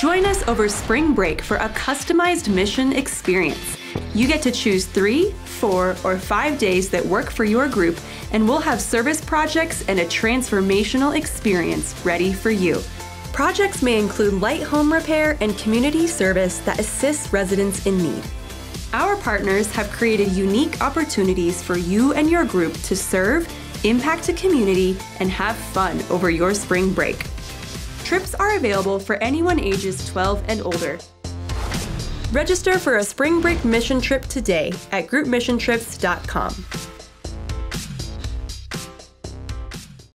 Join us over spring break for a customized mission experience. You get to choose three, four, or five days that work for your group, and we'll have service projects and a transformational experience ready for you. Projects may include light home repair and community service that assists residents in need. Our partners have created unique opportunities for you and your group to serve, impact a community, and have fun over your spring break. Trips are available for anyone ages 12 and older. Register for a spring break mission trip today at groupmissiontrips.com.